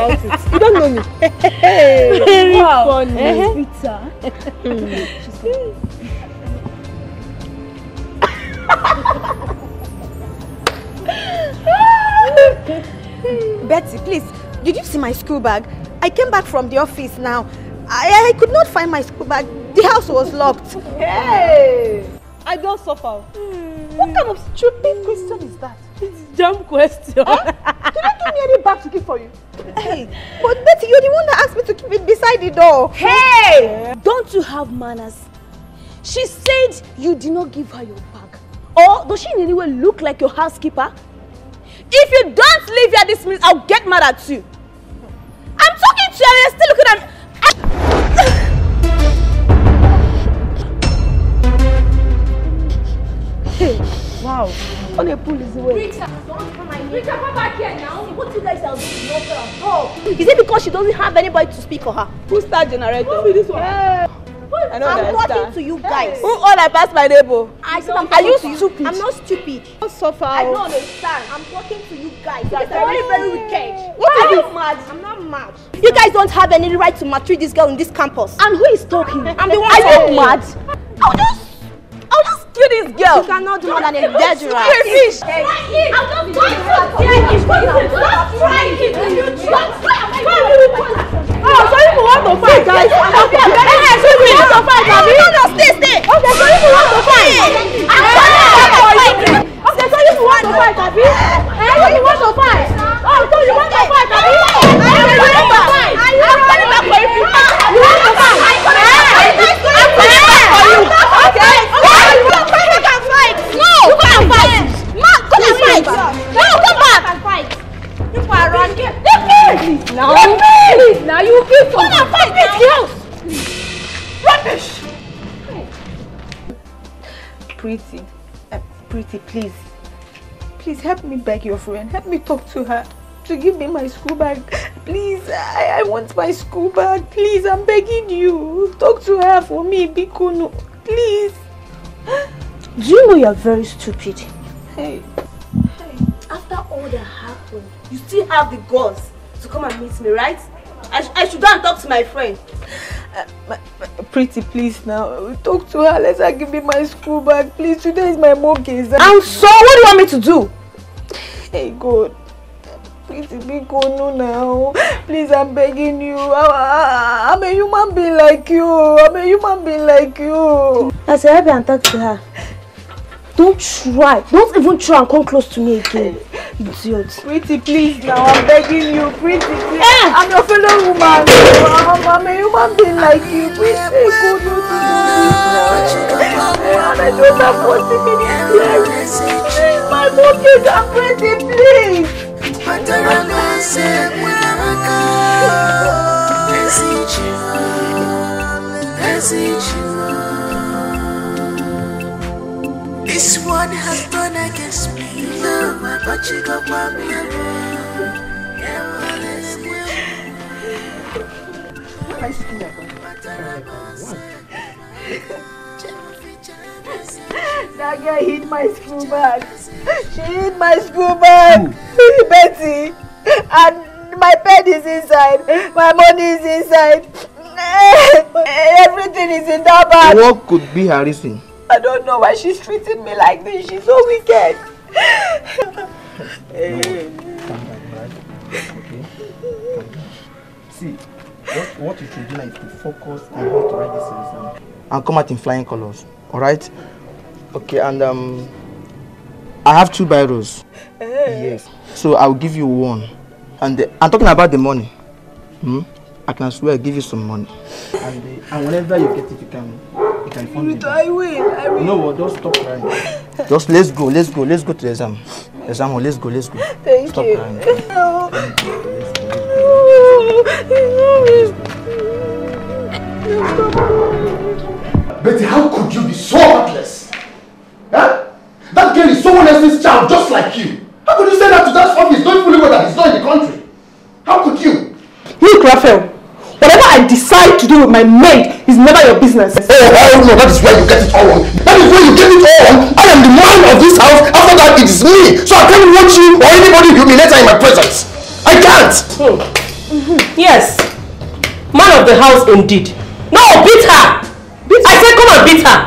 about it. You don't know me. Very wow. funny. Uh-huh. Peter. Betty, please, did you see my school bag? I came back from the office now. I, I could not find my school bag. The house was locked. Hey! I don't suffer. What kind of stupid question is that? It's dumb question. Did I give me any bag to keep for you? Hey, but Betty, you're the one that asked me to keep it beside the door. Hey! Don't you have manners? She said you did not give her your bag. Or does she in any way look like your housekeeper? If you don't leave here this minute, I'll get mad at you. I'm talking to you and you're still looking at me. Wow. On a pull is away. Rita, Rita, come back here now. What you guys are doing is not fair at all. Is it because she doesn't have anybody to speak for her? Who's that generator? Who be this one? Hey. I don't I'm talking to you guys. Who all I pass my neighbor? I said I'm Are you stupid? I'm not stupid. Don't suffer. I don't understand. I'm talking to you guys. You That's guys are very, very, wicked. What Are you mad? I'm not mad. You guys don't have any right to maltreat this girl in this campus. And who is talking? I'm the one Are you mad? I'll just, Kill this girl. You cannot do more than a dead rat. Hey, I'm just trying to tell you. Stop trying it. Stop trying Oh, so if you want to fight, guys, I'm not Hey, hey, so you want to fight, Abi? No, no, stay, stay. Okay, so if you want to fight, I'm coming back for you. okay, so if you want to fight, Abi, eh, so you want to fight. Oh, so you want to fight, Abi? So you want to fight. I'm coming back for you. You want to fight? I'm coming back for you. Okay. Okay. You want to fight? You can fight. No. You can fight. No, come and fight. No, come back. and fight. You for around here. Please now. Please now, you feel so. Come and fight this girl. Rubbish. Pretty, uh, Pretty, please. Please help me beg your friend. Help me talk to her to give me my school bag. Please, I, I want my school bag. Please, I'm begging you. Talk to her for me, Bikono. Please. Do you know you're very stupid? Hey. After all that happened, you still have the guts to come and meet me, right? I, sh I should go and talk to my friend. Uh, my, my, pretty, please now. Talk to her. Let her give me my school bag. Please, today is my exam. And so, what do you want me to do? Hey, God. Pretty Bikono now. Please, I'm begging you. I, I, I'm a human being like you. I'm a human being like you. I said, help me and talk to her. Don't try. Don't even try and come close to me again. Idiot. Pretty, please now. I'm begging you. Pretty, please. Eh. I'm your fellow woman. I'm, I'm a human being like you. Please, hey, God, don't do this now. And I don't have possibility. Please, my mortgage. I'm pretty, please. This one has gone against me. No, but you got one That girl hid my school bag. She hid my school bag. Betty. And my pen is inside. My money is inside. Everything is in that bag. What could be her reason? I don't know why she's treating me like this. She's so wicked. Calm down, right? Okay. Calm down. See, what, what you should do now is to focus on how to write this exam. And come out in flying colors. Alright? Okay, and um I have two biros. Yes. So I'll give you one. And the, I'm talking about the money. Hmm? I can swear I'll give you some money. And, the, and whenever you get it, you can you can fund back. I will. I will. What? Don't stop crying. Just let's go, let's go, let's go to the exam. Exam let's go, let's go. Thank stop you. crying. Betty, how could you be so heartless? Huh? That girl is someone else's child just like you. How could you say that to that office knowing fully well that he's not in the country? How could you? Look, Raphael. Whatever I decide to do with my maid is never your business. Oh, hell no, that is where you get it all wrong. That is where you get it all wrong. I am the man of this house. After that, it is me. So I can't watch you or anybody humiliate her in my presence. I can't. of the house indeed. No, beat her. I said come and beat her.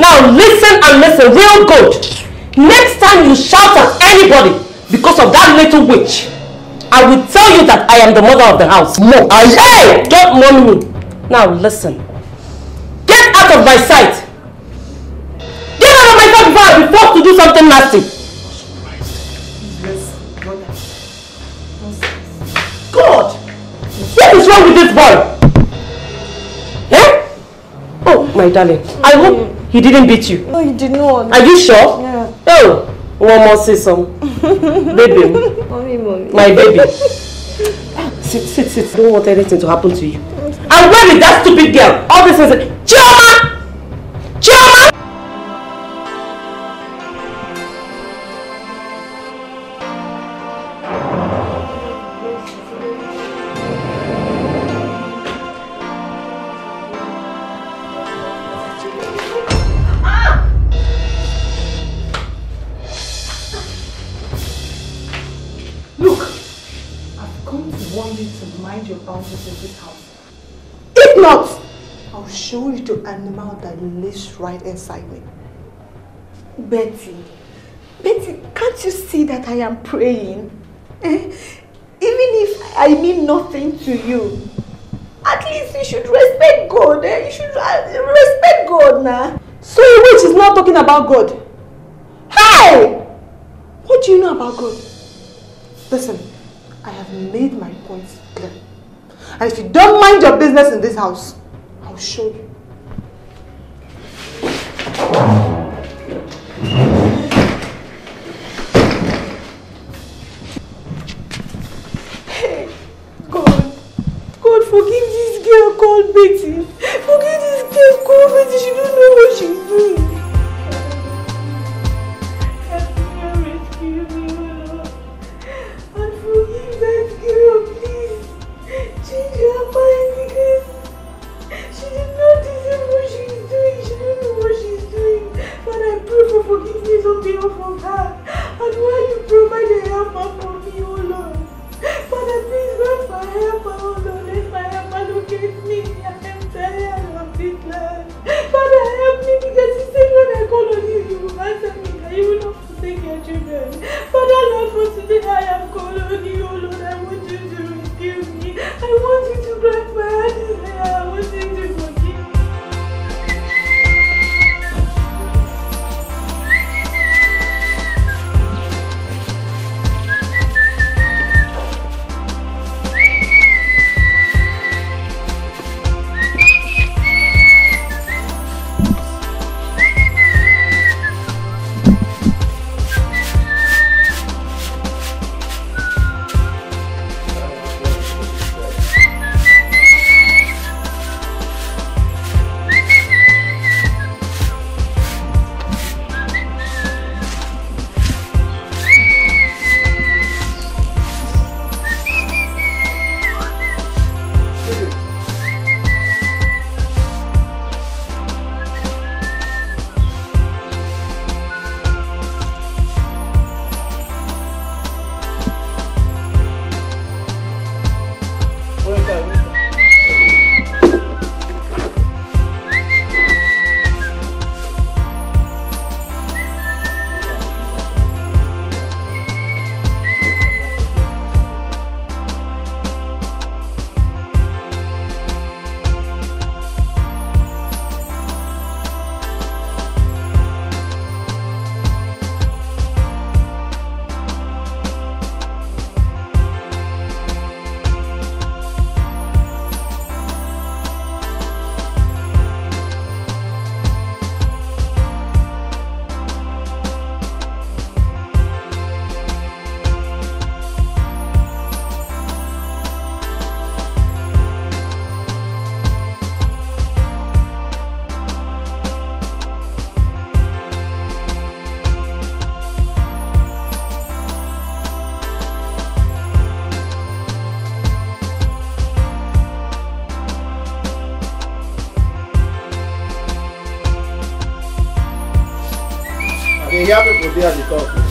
Now listen and listen real good. Next time you shout at anybody because of that little witch, I will tell you that I am the mother of the house. No, I- Hey, don't moan me. Now listen. Get out of my sight. Get out of my sight before I be forced to do something nasty. God! What is wrong with this boy? Eh? Oh, my darling. I hope he didn't beat you. No, you did not. Are you sure? Yeah. Oh, one more say some. baby, my baby. Sit, sit, sit. Don't want anything to happen to you. And where is that stupid girl? All this is Chioma! Lives right inside me. Betty, Betty, can't you see that I am praying? Eh? Even if I mean nothing to you, at least you should respect God. Eh? You should uh, respect God now. So a witch is not talking about God. Hey! What do you know about God? Listen, I have made my points clear. And if you don't mind your business in this house, I'll show you. God. God, forgive this girl called Betty. happy for there at the.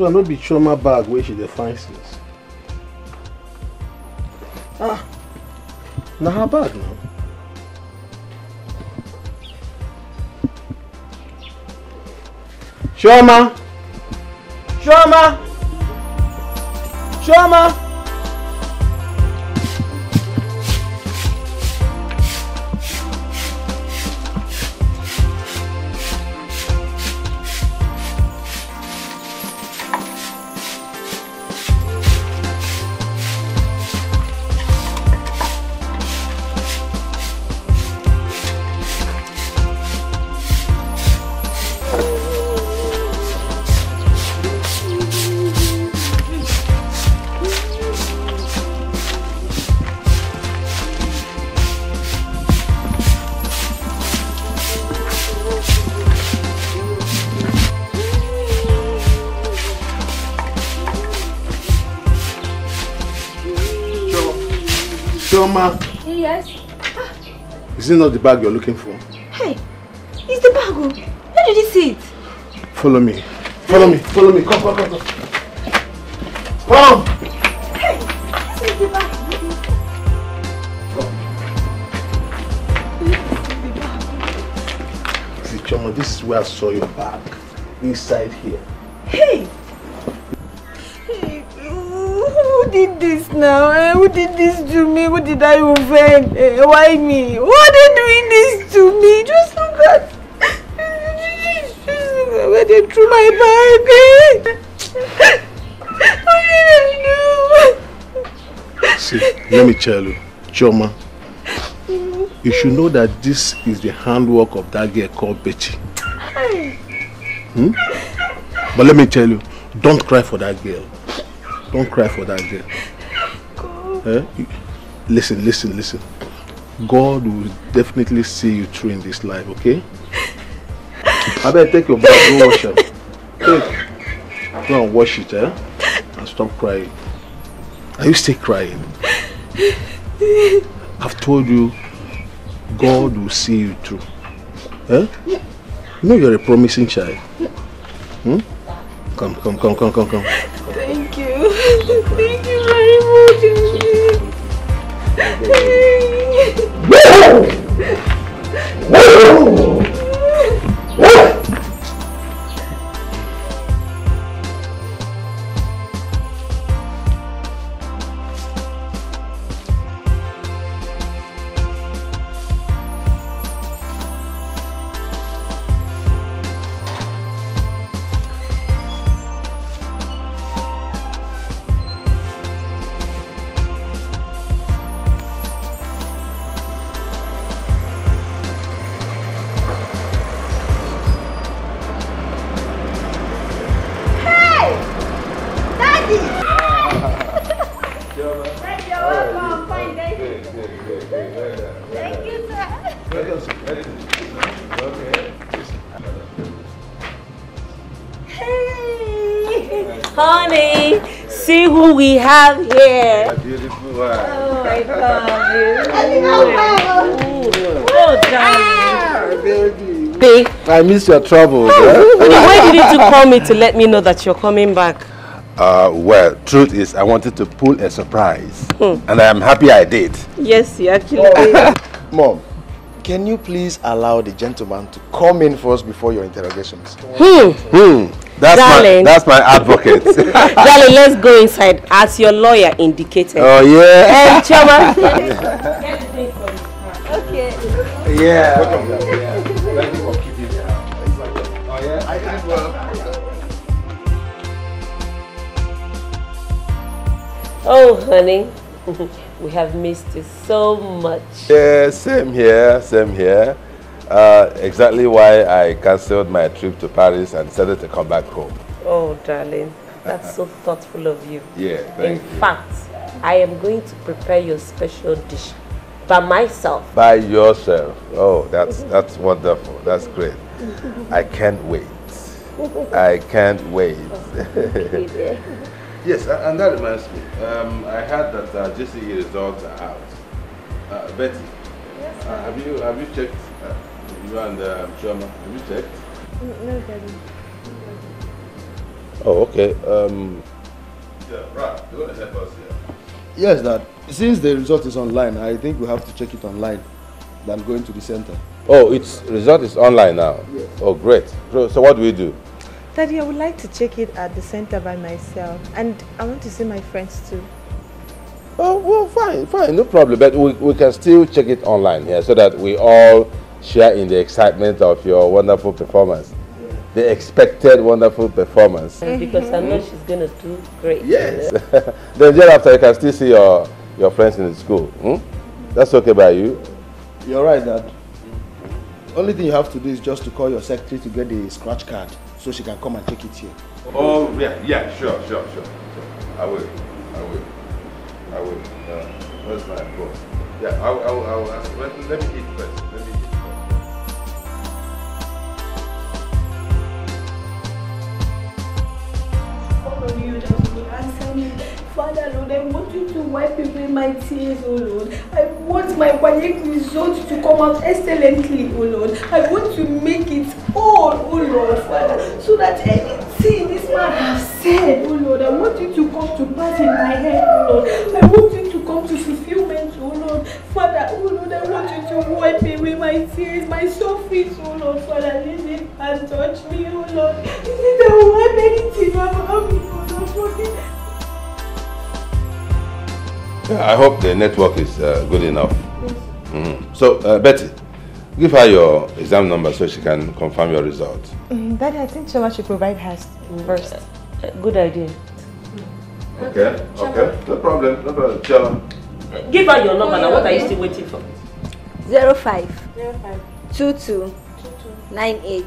One no be trauma bag wey she dey find since. Ah, na her bag na. Chioma! Chioma! Chioma! Is it not the bag you're looking for? Hey, it's the bag. oh. Where did you see it? Follow me. Follow me. Follow me. Come, come, come, come. Come! This is the bag. See, Chioma, this is where I saw your bag. Inside here. Hey! Hey, who did this now? Eh? Who did this to me? Who did I offend? Eh, why me? Why doing this to me? Just look at... Just look at where they threw my bag. What did I do? See, let me tell you, Chioma, you should know that this is the handwork of that girl called Betty. Hmm? But let me tell you, don't cry for that girl. Don't cry for that girl. Eh? Listen, listen, listen. God will definitely see you through in this life, okay? I better take your bath, go wash it. Take. Go and wash it, eh? And stop crying. Are you still crying? I've told you, God will see you through. Eh? You know you're a promising child. Hmm? Come, come, come, come, come, come. Thank you. Thank you very much. Hey! Thank you. Welcome. Fine, thank you. Thank you, sir. Hey! Honey, see who we have here. Beautiful one. Oh, I love you. Oh, Oh, darling. Babe, I miss your travels. eh? Why did you call me to let me know that you're coming back? Uh, well, truth is, I wanted to pull a surprise, and I am happy I did. Yes, you actually did. Mom, can you please allow the gentleman to come in first before your interrogations? Hmm. Hmm. That's Darling. my that's my advocate. Darling, let's go inside as your lawyer indicated. oh yeah. And Chioma. Okay. Yeah. Oh, honey, we have missed you so much. Yeah, same here, same here. Uh, exactly why I cancelled my trip to Paris and decided to come back home. Oh, darling, that's so thoughtful of you. Yeah, In thank you. fact, I am going to prepare your special dish by myself. By yourself. Oh, that's that's wonderful. That's great. I can't wait. I can't wait. Yes, and that reminds me. Um, I heard that uh, JCE results are out. Uh, Betty, uh, have you have you checked? Uh, you and um, Chioma, have you checked? No, Daddy. Oh, okay. Um, yeah, right. You want to help us here? Yes, Dad. Since the result is online, I think we have to check it online than going to the center. Oh, its result is online now. Yes. Oh, great. So, so what do we do? Daddy, I would like to check it at the center by myself, and I want to see my friends too. Oh, well, fine, fine, no problem. But we, we can still check it online here so that we all share in the excitement of your wonderful performance. The expected wonderful performance. Because I know she's going to do great. Yes. then thereafter, you can still see your, your friends in the school. Hmm? That's okay by you? You're right, Dad. Only thing you have to do is just to call your secretary to get the scratch card so she can come and take it here. Oh, yeah, yeah, sure, sure, sure. sure. I will, I will. I will. Uh, where's my phone? Yeah, I will, I will, I will ask. Let, let me eat first. Let me eat first. Answer me. Father Lord, I want you to wipe away my tears, oh Lord. I want my WAEC result to come out excellently, oh Lord. I want to make it all, oh Lord, Father, so that anything this man has said, oh Lord, I want you to come to pass in my head, oh Lord. I want you to come to fulfillment, oh Lord. Father, oh Lord, I want you to wipe away my tears, my sufferings, oh Lord. Father, listen and touch me, oh Lord. Listen, I will wipe anything about me, oh Lord. Forgive Yeah, I hope the network is uh, good enough. Mm. So, uh, Betty, give her your exam number so she can confirm your result. Mm, Daddy, I think Chioma should provide hers first. Uh, good idea. Okay, okay. No problem, no problem. Sure. Give her your number now. What are you still waiting for? Zero five. Two two. Nine eight.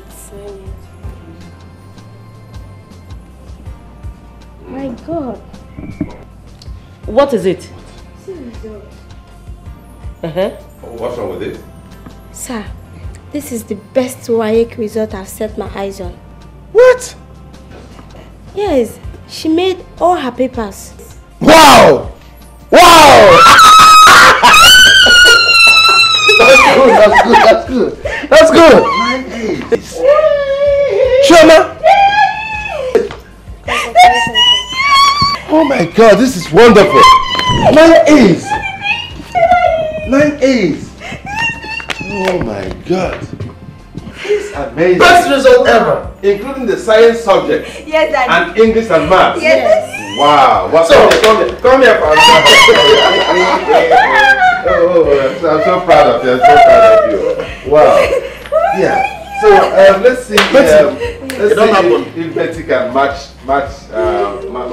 My God. What is it? Uh-huh. What's wrong with it? Sir, this is the best WAEC result I've set my eyes on. What? Yes, she made all her papers. Wow! Wow! that's good, that's good, that's good. That's good. Chioma! Oh my god, this is wonderful. Nine A's. Nine A's. Oh my god. It's amazing. Best result ever. Including the science subject. Yes, Daddy. And English and math. Yes. Wow. What, So- come here, come here, come here. oh, I'm so, I'm so proud of you. I'm so proud of you. Wow. Yeah. So um, let's see. Um, let's It don't see happen. if, if Betty can match match uh, ma-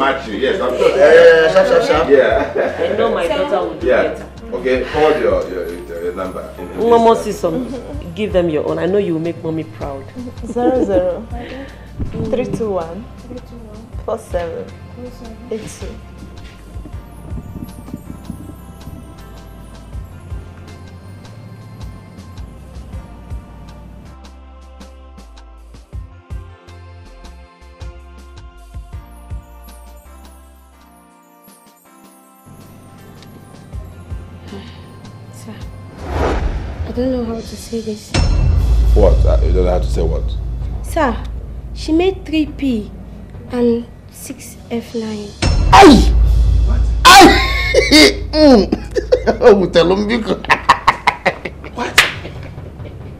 match you. Yes, I'm sure. Yeah, yeah, yeah, sharp, sharp, sharp. Yeah. I know my daughter will do Yeah. better. Okay. Forward your your, your number. in- in this Mama time. Sison, give them your own. I know you will make mommy proud. Zero zero. Three two one. Four seven. Eight two. I don't know how to say this. What? Uh, you don't know how to say what? Sir, she made 3P and 6F9. Ay! Ay! mm. Oh, tell him because.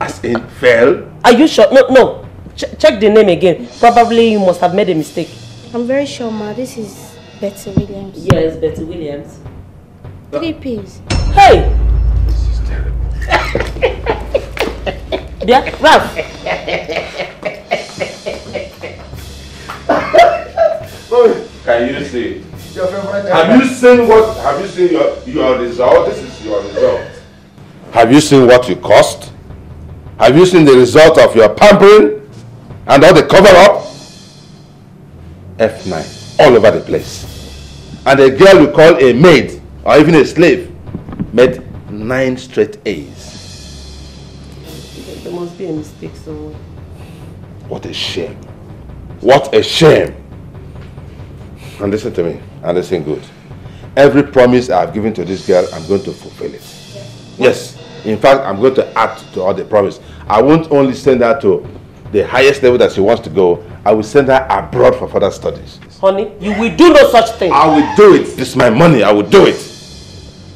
As in fail. Are you sure? No, no. Ch check the name again. Probably you must have made a mistake. I'm very sure, ma, this is Betty Williams. Yes, Betty Williams. Three P's. Hey! Yeah, Ralph. Can you see? Have you seen what? Have you seen your your result? This is your result. Have you seen what you cost? Have you seen the result of your pampering and all the cover up? F9 all over the place. And a girl you call a maid or even a slave made nine straight A's. There must be a mistake somewhere. What a shame. What a shame. And listen to me, and listen good. Every promise I've given to this girl, I'm going to fulfill it. Yes. In fact, I'm going to add to all the promise. I won't only send her to the highest level that she wants to go, I will send her abroad for further studies. Honey, you will do no such thing. I will do it. This is my money. I will do it.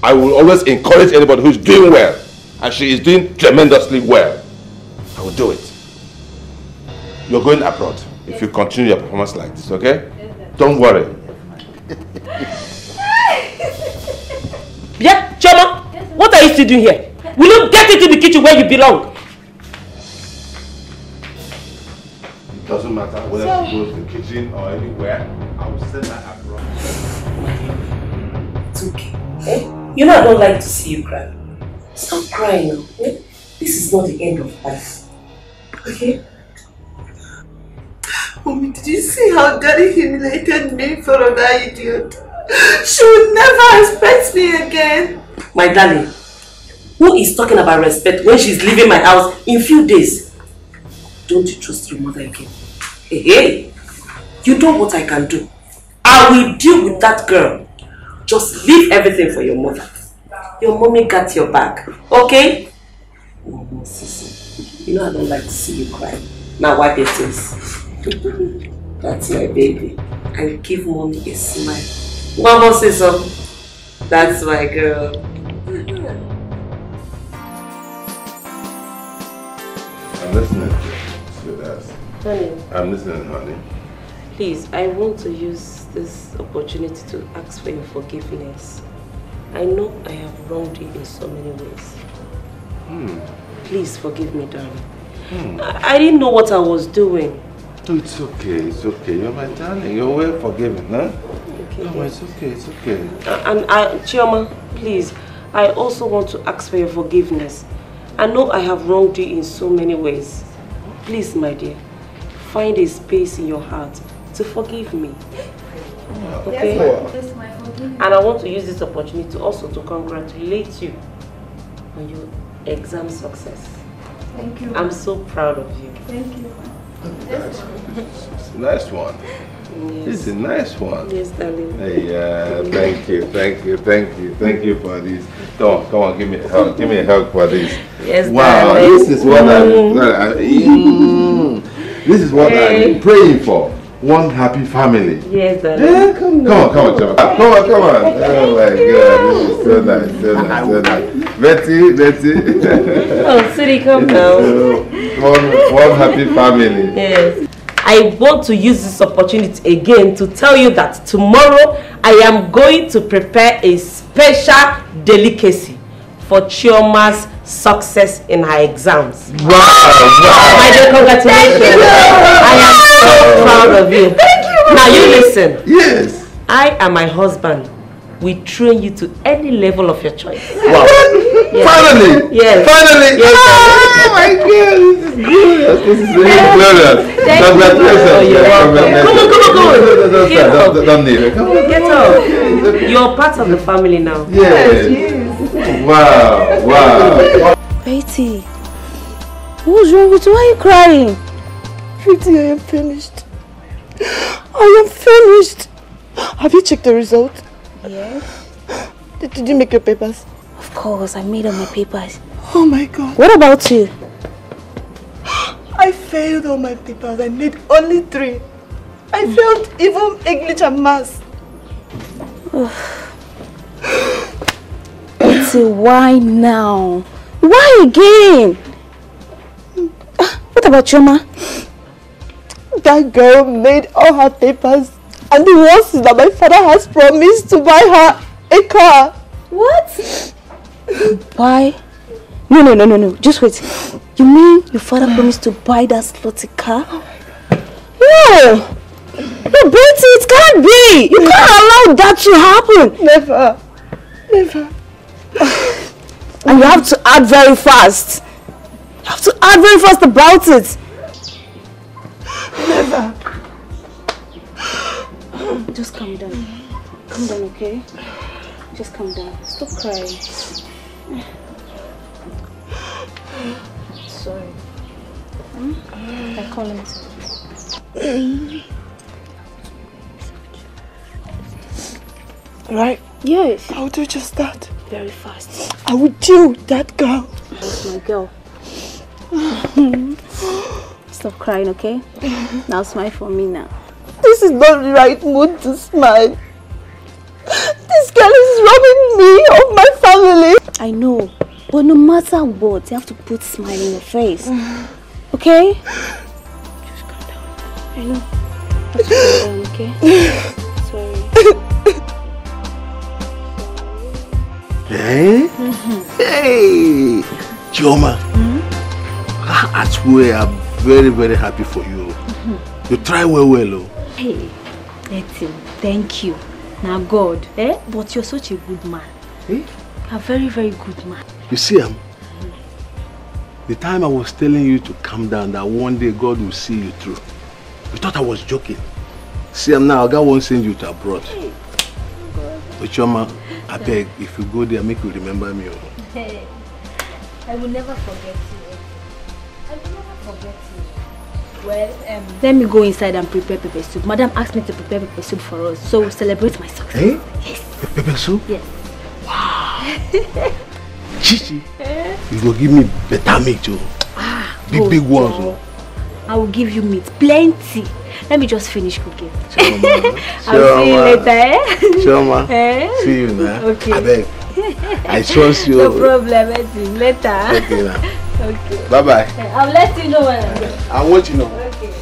I will always encourage anybody who's doing well. And she is doing tremendously well. I will do it. You're going abroad if you continue your performance like this, okay? Don't worry. Yeah, Chioma, what are you still doing here? Will you get into the kitchen where you belong? It doesn't matter whether So- she goes to the kitchen or anywhere. I will send her abroad. It's okay. Eh? You know I don't like to see you cry. Stop crying now. Eh? This is not the end of life. Okay? Mommy, did you see how daddy humiliated me of that idiot? She would never respect me again. My darling, who is talking about respect when she's leaving my house in few days? Don't you trust your mother again? Hey, hey, you know what I can do. I will deal with that girl. Just leave everything for your mother. Your mommy got your back, okay? Oh, Sissy, you know I don't like to see you cry. Now wipe your tears. That's my baby. And give mommy a smile. Mama says so. That's my girl. I'm listening, to you. sweetheart. Honey, I'm listening, honey. please, I want to use this opportunity to ask for your forgiveness. I know I have wronged you in so many ways. Hmm. Please forgive me, darling. Hmm. I, I didn't know what I was doing. Oh, it's okay, it's okay. You're my darling. You're well forgiven, huh? Okay, No, it's okay, it's okay. And I, Chioma, please, I also want to ask for your forgiveness. I know I have wronged you in so many ways. Please, my dear, find a space in your heart to forgive me. Okay? Yes, my forgiveness. And I want to use this opportunity also to congratulate you on your exam success. Thank you. I'm so proud of you. Thank you. It's a nice one. Yes. It's a nice one. Yes, darling. Hey, uh, thank you, thank you, thank you, thank you for this. Come on, come on, give me a hug, give me a hug for this. Yes, Wow, darling. this is what Mm. I, I, mm, this is what Hey. I've been praying for. One happy family. Yes, darling. Yeah, come on, come on, Chioma. Come on, come on. Oh my God, this is so nice, so nice, so nice. Betty, Betty. Oh, Siri, come down. one, one happy family. Yes. I want to use this opportunity again to tell you that tomorrow I am going to prepare a special delicacy for Chioma's success in her exams. Wow, wow. My dear, congratulations. I am so proud of you. Thank you. Now you listen. Yes. I and my husband we train you to any level of your choice. Wow. Yes. Finally. Yes. Finally. Yes, oh my God, this is glorious. This is really glorious. Thank you. Congratulations. Oh, you're welcome. Come on, come on, come on. Don't, don't, Get don't, up. don't, don't need it. Come on. Get up. You're part of the family now. Yes. Wow. Wow. Betty, what's wrong with you? Why are you crying? Pretty, I am finished. I am finished. Have you checked the result? Yes. Did, did you make your papers? Of course, I made all my papers. Oh my god. What about you? I failed all my papers. I made only three. I failed even English and maths. Betty, why now? Why again? Ah, What about Chioma? That girl made all her papers. And the worst is that my father has promised to buy her a car. What? Why? No, no, no, no, no. Just wait. You mean your father promised to buy that slutty car? No! No, Betty, it can't be! You can't allow that to happen! Never. Never. And you have to act very fast. You have to act very fast about it. Never. Just calm down. Calm down, okay? Just calm down. Stop crying. Sorry. Hmm? I call him. Right? Yes. I will do just that. Very fast. I will with that girl. That's my girl. Stop crying, okay? Now smile for me now. This is not the right mood to smile. This girl is robbing me of my family. I know, but no matter what, you have to put smile in your face. Okay? Just calm down. I know. Just calm down, okay? Sorry. Eh? Hey, Chioma. I swear I'm very, very happy for you. You try well, well. Oh. Hey, Letty, thank you. Now God, eh? But you're such a good man. Eh? You're a very, very good man. You see, um, the time I was telling you to calm down, that one day God will see you through. You thought I was joking. See, um, now God won't send you to abroad. But Chioma, I beg, if you go there, make you remember me. oh. Hey, I will never forget you. I will never forget you. Well, um, let me go inside and prepare pepper soup. Madam asked me to prepare pepper soup for us, so we'll celebrate my success. Eh? Yes. Pepper soup? Yes. Chichi, you go give me better meat, Joe. Big, oh, big ones. Oh. I will give you meat, plenty. Let me just finish cooking. Chioma. I'll see you later, eh? Chioma, Eh? see you now. Okay. I beg. I trust you. No problem, Eddie. Later. Okay now. Okay. Bye-bye. Eh, I'll let you know when I'm there. I'll you know. Okay.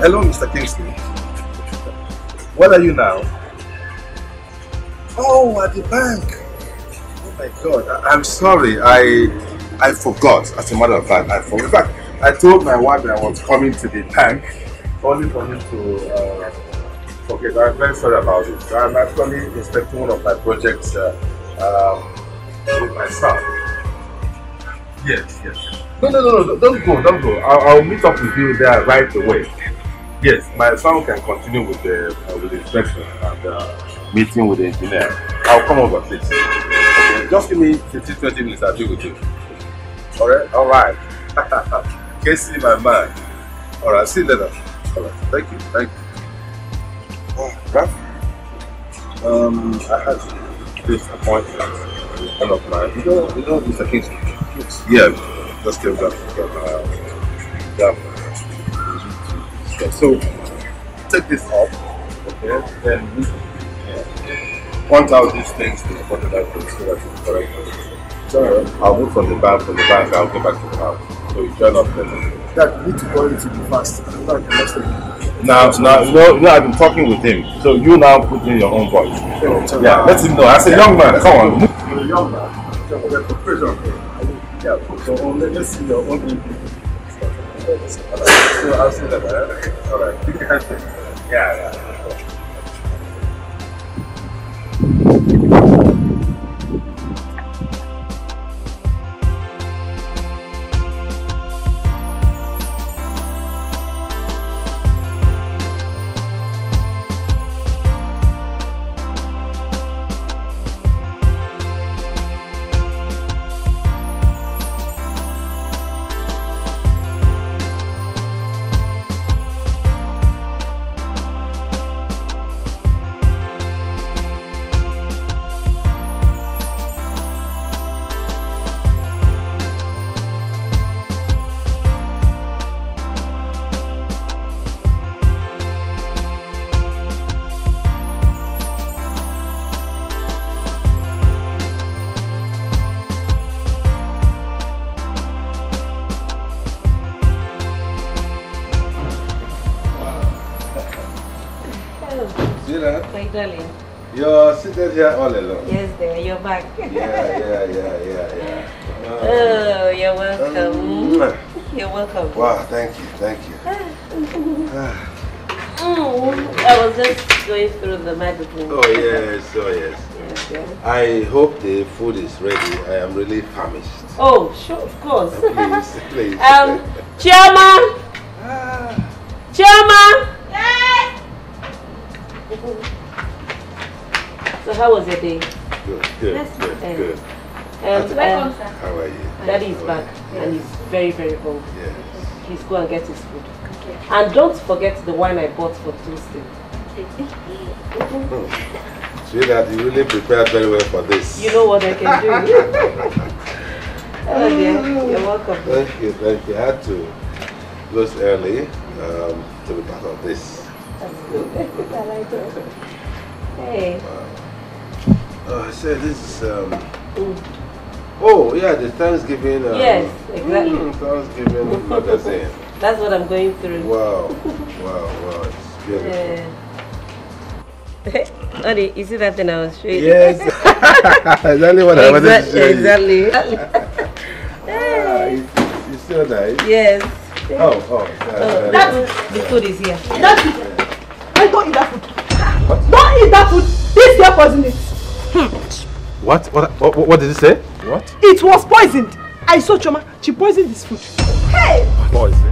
Hello, Mr. Kingsley. Where are you now? Oh, at the bank. Oh my God. I, I'm sorry. I I forgot. As a matter of fact, I forgot. In fact, I told my wife that I was coming to the bank, only for me to uh, forget. I'm very sorry about it. I'm actually inspecting one of my projects uh, um, with my son. Yes, yes. No, no, no, no, don't go, don't go. I'll, I'll meet up with you there right away. Yes, my son can continue with the uh, with the inspection and uh, meeting with the engineer. I'll come over, please. Okay, just give me 15, 20 minutes. I'll be with you. All right, all right. Casey, my man. All right, see you later. All right, thank you, thank you. Oh, Ralph, um, I had this appointment. One of my, you know, you know, Mr. Kingsley. Yeah, just came back from uh, yeah. Yeah. So take this off, okay? Then yeah. point out these things to the prototype so that it's correct. So I'll move from the bank, from the bank, I'll get back to the house. So you turn off the Dad, you need to go into the fast. I'm not the now, now, you know, you know, I've been talking with him. So you now put in your own voice. Yeah, let him know. I said, young man, come on. You're a young man. So have to pressure. Yeah, so let, let's see your own. So I'll see all right. yeah, yeah. You're all alone. Yes, dear, you're back. Yeah, yeah, yeah, yeah, yeah. Oh, you're welcome. Mm. You're welcome. Wow, thank you, thank you. Mm, I was just going through the magazine. Oh yes, oh yes. Yes, yes. I hope the food is ready. I am really famished. Oh, sure, of course. Please, please. um, Chioma! Chioma! So how was your day? Good, good, Yes, good, eh. good. Um, Welcome, um, sir. How are you? Daddy is back you? and he's very, very bold. Yes. Please go and get his food. And don't forget the wine I bought for Tuesday. Sweetheart, you really prepared very well for this. You know what I can do. oh dear, you're welcome. Thank you, thank you. I had to close early um, to be part of this. That's good. I like it. Hey. Oh, I said this is. Um, oh, yeah, the Thanksgiving. Um, Yes, exactly. mm, Thanksgiving magazine. That's what I'm going through. Wow, wow, wow. It's beautiful. Yeah. Honey, you see that thing I was showing you? Yes. exactly what I wanted to Exact- show you. Exactly. Ah, it's, it's still nice. yes. Oh, oh. Oh, uh, that, the food is here. That's it. I don't eat that food. Don't eat that food. This girl poisoned it. What? What? What, what did you say? What? It was poisoned. I saw Chioma. She poisoned this food. Hey! Poison.